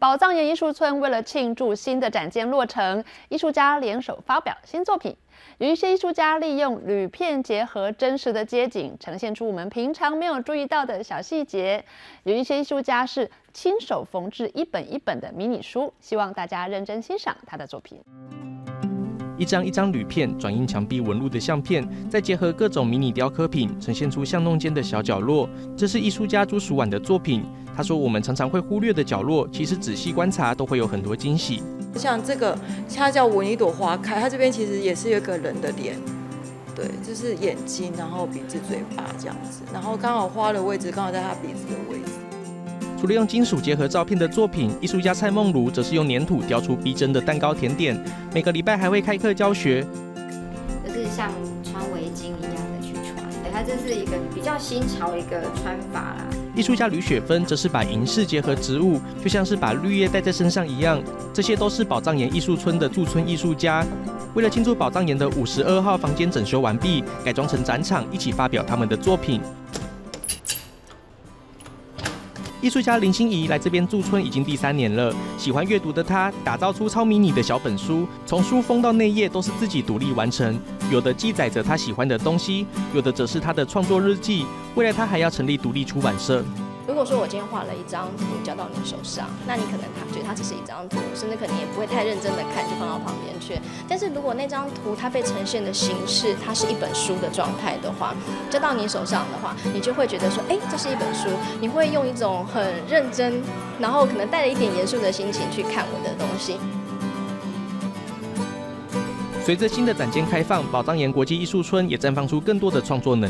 宝藏岩艺术村为了庆祝新的展件落成，艺术家联手发表新作品。有一些艺术家利用铝片结合真实的街景，呈现出我们平常没有注意到的小细节；有一些艺术家是亲手缝制一本一本的迷你书，希望大家认真欣赏他的作品。一张一张铝片转印墙壁纹路的相片，再结合各种迷你雕刻品，呈现出巷弄间的小角落。这是艺术家朱淑婉的作品。他说：“我们常常会忽略的角落，其实仔细观察都会有很多惊喜。像这个，它叫闻一朵花开，它这边其实也是有个人的脸，对，就是眼睛，然后鼻子、嘴巴这样子，然后刚好花的位置刚好在他鼻子的位置。”除了用金属结合照片的作品，艺术家蔡梦如则是用粘土雕出逼真的蛋糕甜点。每个礼拜还会开课教学。就是像穿围巾一样的去穿，对，它这是一个比较新潮一个穿法啦。艺术家吕雪芬则是把银饰结合植物，就像是把绿叶带在身上一样。这些都是宝藏岩艺术村的驻村艺术家，为了庆祝宝藏岩的五十二号房间整修完毕，改装成展场，一起发表他们的作品。艺术家林心怡来这边驻村已经第三年了。喜欢阅读的她，打造出超迷你的小本书，从书封到内页都是自己独立完成。有的记载着她喜欢的东西，有的则是她的创作日记。未来她还要成立独立出版社。如果说我今天画了一张图交到你手上，那你可能他觉得它只是一张图，甚至可能也不会太认真的看，就放到旁边去。但是如果那张图它被呈现的形式，它是一本书的状态的话，交到你手上的话，你就会觉得说，哎，这是一本书，你会用一种很认真，然后可能带着一点严肃的心情去看我的东西。随着新的展间开放，宝藏岩国际艺术村也绽放出更多的创作能。